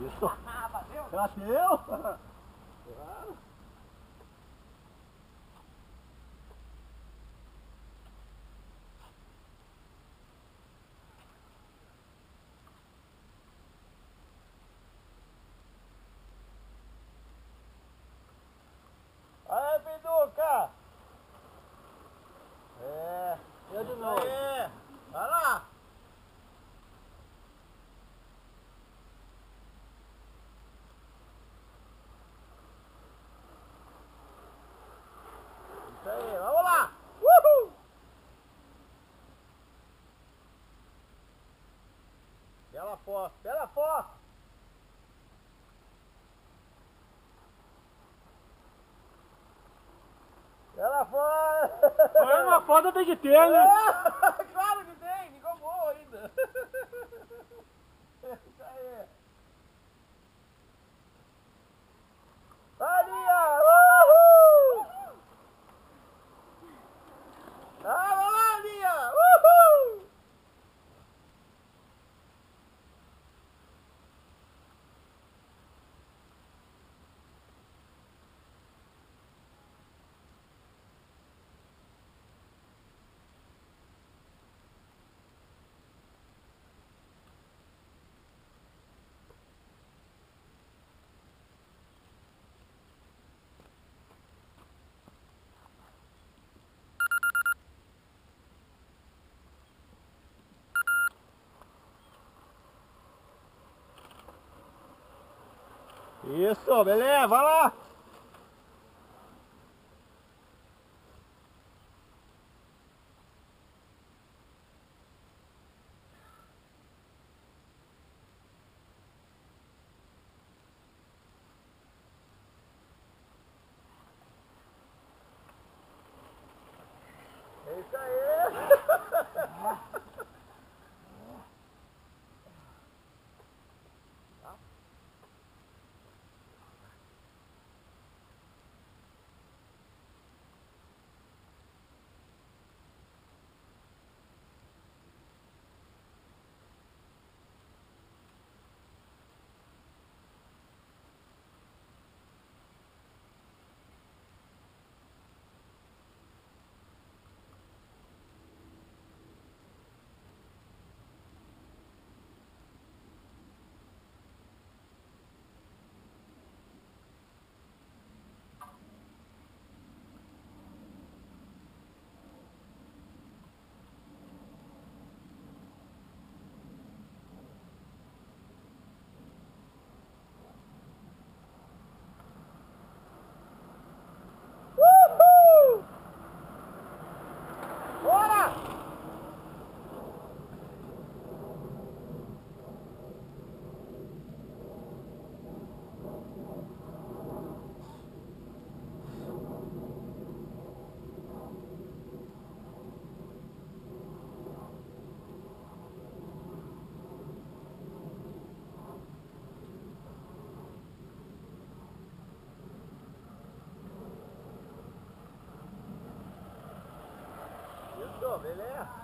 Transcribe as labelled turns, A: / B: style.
A: Isso.
B: Bateu?
A: Bateu? Claro.
B: Aí, Pinduca! É,
A: Eu de novo.
B: aí. Vai lá! Isso aí, vamos lá! Uhul! Bela foto, bela foto! Bela foto!
A: Mas uma foto tem que ter, né?
B: claro que tem, ficou bom ainda. Isso aí. Aninha! Uhul! Ah, vai lá, Aninha! Uhul! Isso, beleza, vai lá! É isso aí! Uhul! Bora! Isso, beleza?